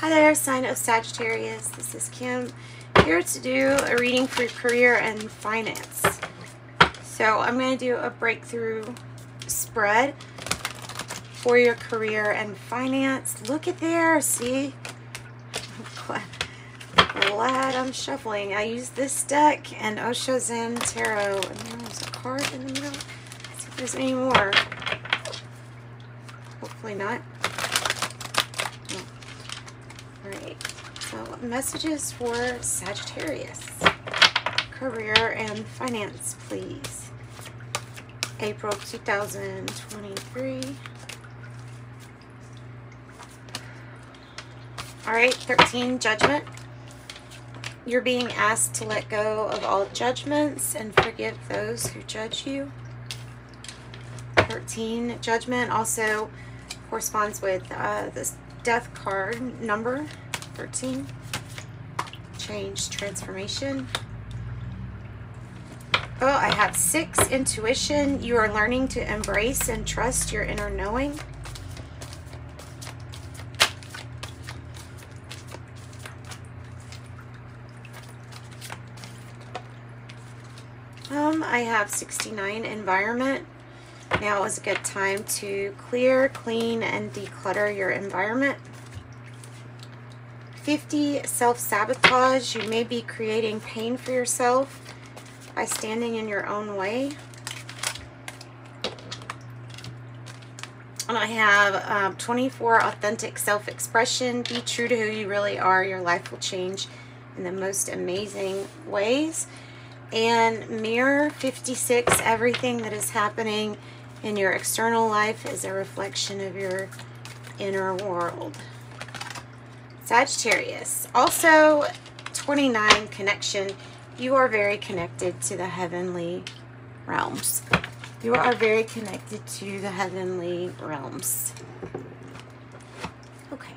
Hi there, sign of Sagittarius. This is Kim here to do a reading for career and finance. So I'm going to do a breakthrough spread for your career and finance. Look at there, see? Glad I'm shuffling. I use this deck and Osho Zen Tarot. And there's a card in the middle. Let's see if there's any more. Hopefully not. So messages for Sagittarius. Career and finance, please. April 2023. Alright, 13, Judgment. You're being asked to let go of all judgments and forgive those who judge you. 13, Judgment also corresponds with uh, this death card number 13 change transformation. Oh i have six. Intuition. You are learning to embrace and trust your inner knowing. Um i have 69 environment. Now is a good time to clear, clean, and declutter your environment. 50 self-sabotage. You may be creating pain for yourself by standing in your own way. And I have um, 24 authentic self-expression. Be true to who you really are. Your life will change in the most amazing ways. And mirror 56, everything that is happening in your external life is a reflection of your inner world. Sagittarius. Also, 29 connection. You are very connected to the heavenly realms. You are very connected to the heavenly realms. Okay.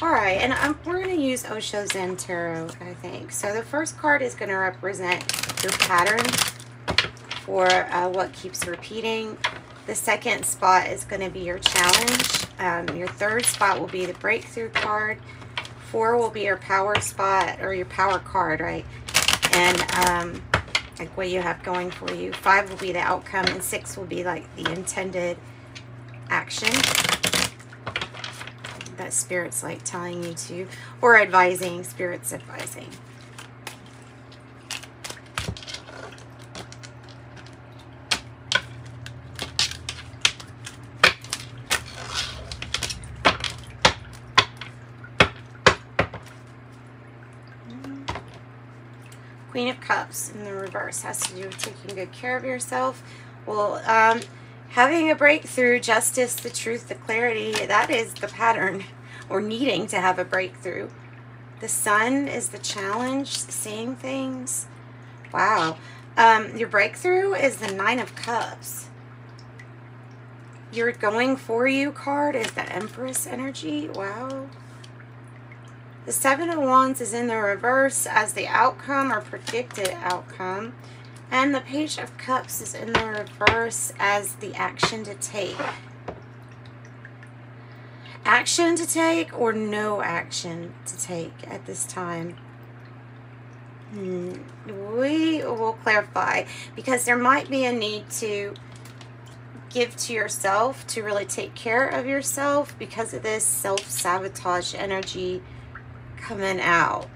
All right, and I'm, we're going to use Osho Zen Tarot, I think. So the first card is going to represent your pattern for uh, what keeps repeating. The second spot is going to be your challenge. Um, your third spot will be the breakthrough card. Four will be your power spot or your power card, right? And um, like what you have going for you. Five will be the outcome and six will be like the intended action that spirit's like telling you to or advising, spirit's advising. Queen of Cups in the reverse has to do with taking good care of yourself. Well, um, having a breakthrough, justice, the truth, the clarity, that is the pattern, or needing to have a breakthrough. The sun is the challenge, seeing things. Wow. Um, your breakthrough is the Nine of Cups. Your going for you card is the Empress energy. Wow. The Seven of Wands is in the reverse as the outcome or predicted outcome. And the Page of Cups is in the reverse as the action to take. Action to take or no action to take at this time. Hmm. We will clarify because there might be a need to give to yourself to really take care of yourself because of this self-sabotage energy coming out.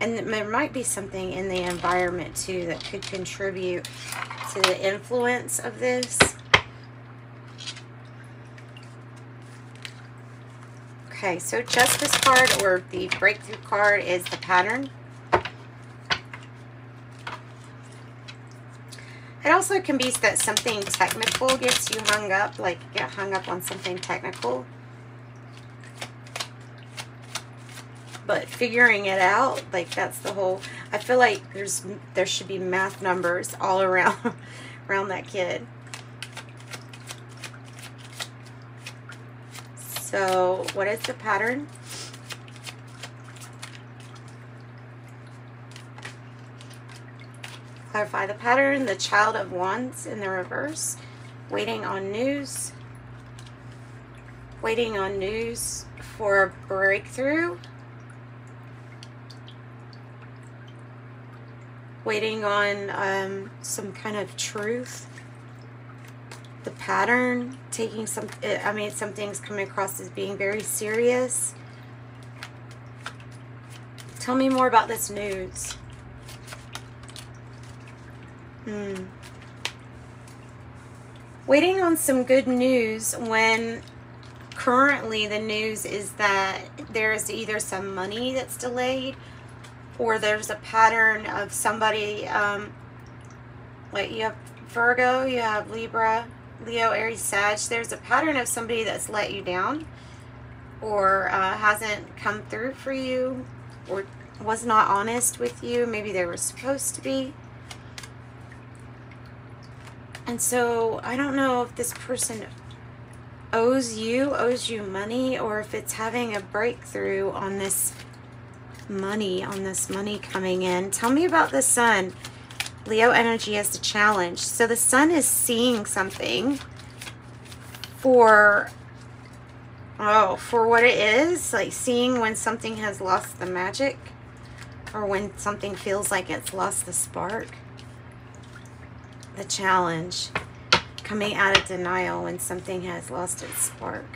And there might be something in the environment too that could contribute to the influence of this. Okay, so Justice card or the Breakthrough card is the pattern. It also can be that something technical gets you hung up, like get hung up on something technical. but figuring it out like that's the whole i feel like there's there should be math numbers all around around that kid. So what is the pattern? Clarify the pattern the child of wands in the reverse waiting on news waiting on news for a breakthrough, waiting on um, some kind of truth. The pattern, taking some, I mean, some things coming across as being very serious. Tell me more about this news. Hmm. Waiting on some good news when currently the news is that there's either some money that's delayed or there's a pattern of somebody um, like you have Virgo, you have Libra, Leo, Aries, Sag. There's a pattern of somebody that's let you down or uh, hasn't come through for you or was not honest with you. Maybe they were supposed to be. And so I don't know if this person owes you, owes you money, or if it's having a breakthrough on this money, on this money coming in. Tell me about the sun. Leo energy as the challenge. So the sun is seeing something for oh, for what it is, like seeing when something has lost the magic or when something feels like it's lost the spark. The challenge. Coming out of denial when something has lost its spark.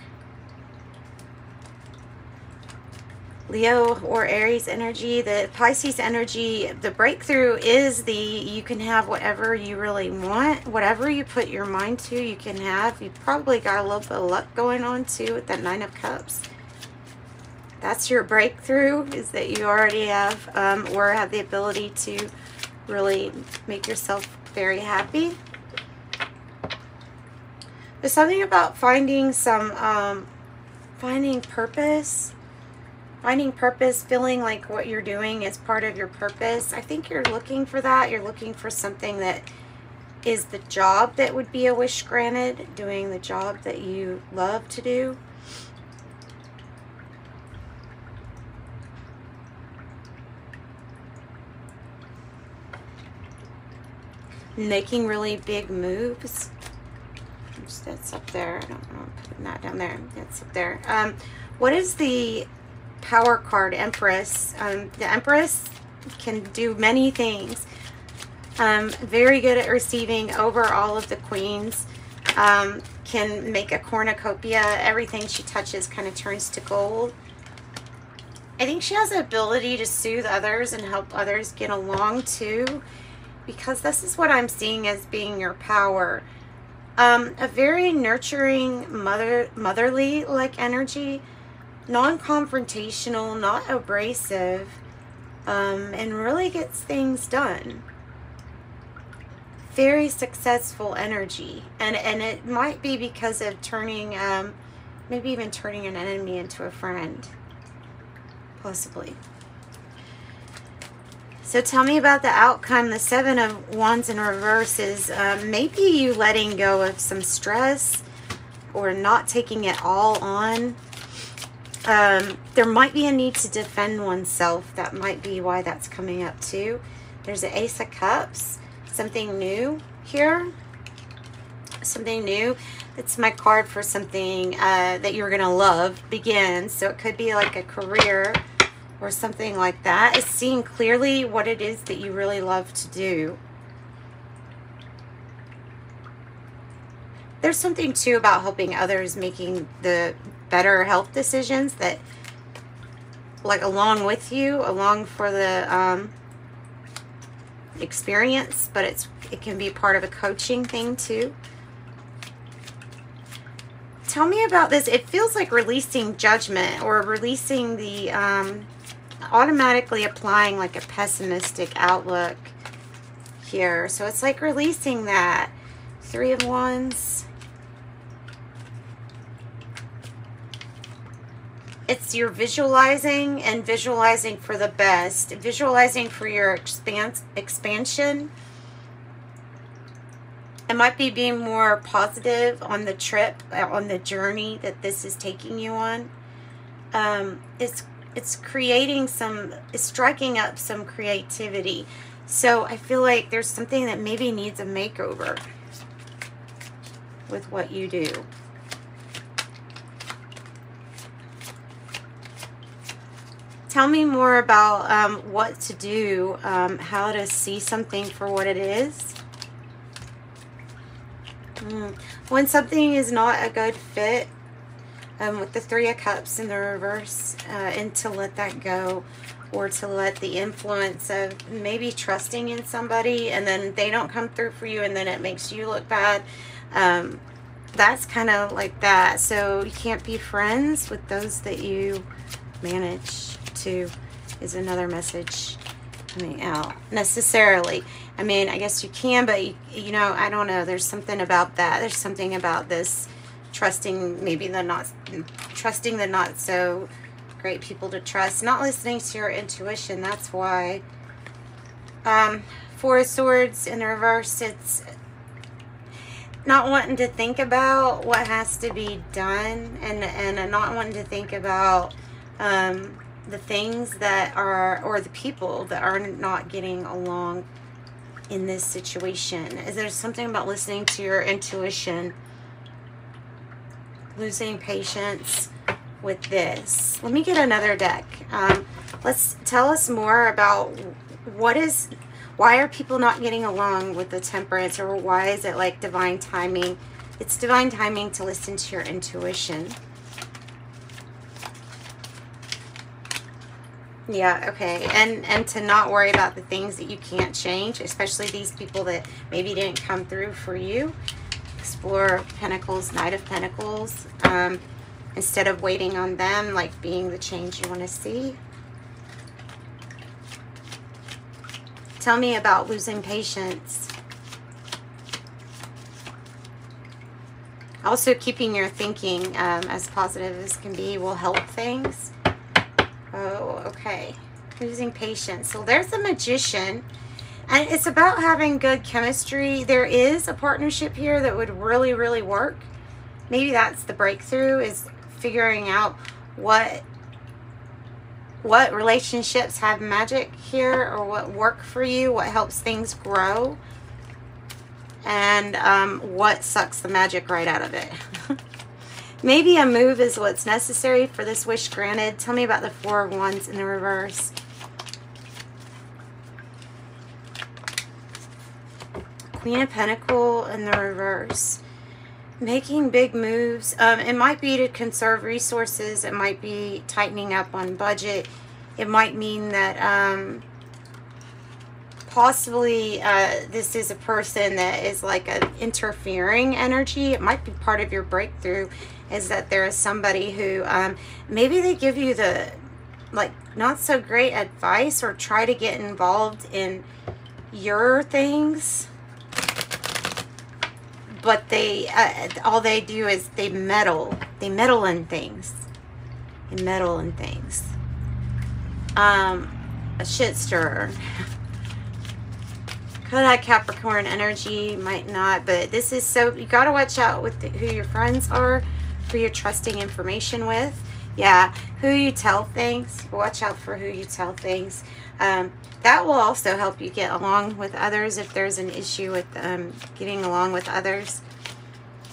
Leo or Aries energy, the Pisces energy, the breakthrough is the you can have whatever you really want, whatever you put your mind to, you can have. You probably got a little bit of luck going on too with that Nine of Cups that's your breakthrough is that you already have um, or have the ability to really make yourself very happy. There's something about finding some, um, finding purpose, finding purpose, feeling like what you're doing is part of your purpose. I think you're looking for that. You're looking for something that is the job that would be a wish granted, doing the job that you love to do. making really big moves. That's up there. I don't know. Putting that down there. That's up there. Um, what is the power card? Empress. Um, the Empress can do many things. Um, very good at receiving over all of the queens. Um, can make a cornucopia. Everything she touches kind of turns to gold. I think she has the ability to soothe others and help others get along too because this is what I'm seeing as being your power. Um, a very nurturing, mother, motherly like energy, non-confrontational, not abrasive, um, and really gets things done. Very successful energy, and and it might be because of turning, um, maybe even turning an enemy into a friend, possibly. So tell me about the outcome. The Seven of Wands in reverse is um, maybe you letting go of some stress or not taking it all on. Um, there might be a need to defend oneself. That might be why that's coming up too. There's an Ace of Cups. Something new here. Something new. It's my card for something uh, that you're going to love begins. So it could be like a career or something like that is seeing clearly what it is that you really love to do. There's something too about helping others making the better health decisions that like along with you, along for the um, experience, but it's it can be part of a coaching thing too. Tell me about this. It feels like releasing judgment or releasing the um, automatically applying like a pessimistic outlook here. So it's like releasing that. Three of Wands. It's your visualizing and visualizing for the best. Visualizing for your expans expansion. It might be being more positive on the trip, uh, on the journey that this is taking you on. Um, it's it's creating some, it's striking up some creativity. So I feel like there's something that maybe needs a makeover with what you do. Tell me more about um, what to do, um, how to see something for what it is. Mm. When something is not a good fit, um, with the Three of Cups in the reverse, uh, and to let that go, or to let the influence of maybe trusting in somebody and then they don't come through for you and then it makes you look bad. Um, that's kind of like that. So you can't be friends with those that you manage is another message coming out necessarily. I mean, I guess you can, but you, you know, I don't know. There's something about that. There's something about this trusting maybe the not trusting the not so great people to trust not listening to your intuition that's why um four of swords in reverse it's not wanting to think about what has to be done and and not wanting to think about um the things that are or the people that are not getting along in this situation is there something about listening to your intuition losing patience with this. Let me get another deck. Um, let's tell us more about what is, why are people not getting along with the temperance or why is it like divine timing? It's divine timing to listen to your intuition. Yeah, okay. And and to not worry about the things that you can't change, especially these people that maybe didn't come through for you explore Pentacles, Knight of Pentacles, um, instead of waiting on them, like being the change you want to see. Tell me about losing patience. Also, keeping your thinking um, as positive as can be will help things. Oh, okay. Losing patience. So there's a magician and it's about having good chemistry. There is a partnership here that would really, really work. Maybe that's the breakthrough is figuring out what what relationships have magic here or what work for you, what helps things grow, and um, what sucks the magic right out of it. Maybe a move is what's necessary for this wish granted. Tell me about the Four of Wands in the reverse. Queen of Pentacle in the reverse. Making big moves. Um, it might be to conserve resources. It might be tightening up on budget. It might mean that um, possibly uh, this is a person that is like an interfering energy. It might be part of your breakthrough is that there is somebody who um, maybe they give you the like not so great advice or try to get involved in your things but they uh, all they do is they meddle. They meddle in things. They meddle in things. Um a shit stirrer. Could have capricorn energy might not but this is so you got to watch out with the, who your friends are who you're trusting information with yeah who you tell things watch out for who you tell things um, that will also help you get along with others if there's an issue with um, getting along with others.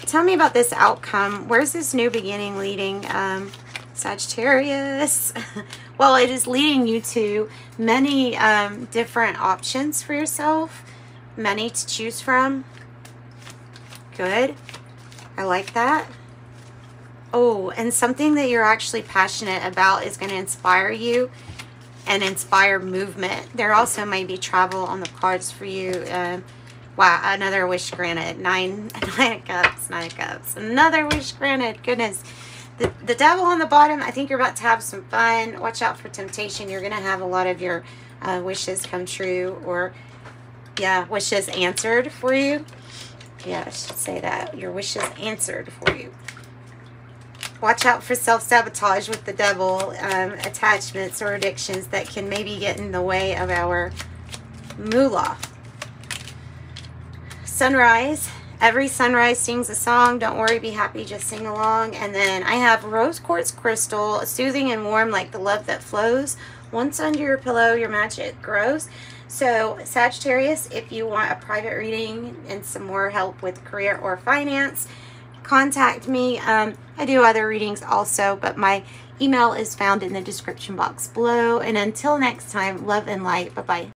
Tell me about this outcome. Where's this new beginning leading? Um, Sagittarius. well, it is leading you to many um, different options for yourself, many to choose from. Good. I like that. Oh, and something that you're actually passionate about is going to inspire you and inspire movement. There also may be travel on the cards for you. Um, wow, another wish granted. Nine, nine cups, nine cups. Another wish granted. Goodness. The, the devil on the bottom, I think you're about to have some fun. Watch out for temptation. You're going to have a lot of your uh, wishes come true or, yeah, wishes answered for you. Yeah, I should say that. Your wishes answered for you. Watch out for self-sabotage with the devil, um, attachments or addictions that can maybe get in the way of our moolah. Sunrise. Every sunrise sings a song. Don't worry, be happy, just sing along. And then I have rose quartz crystal, soothing and warm like the love that flows. Once under your pillow, your magic grows. So Sagittarius, if you want a private reading and some more help with career or finance, contact me. Um, I do other readings also, but my email is found in the description box below. And until next time, love and light. Bye bye.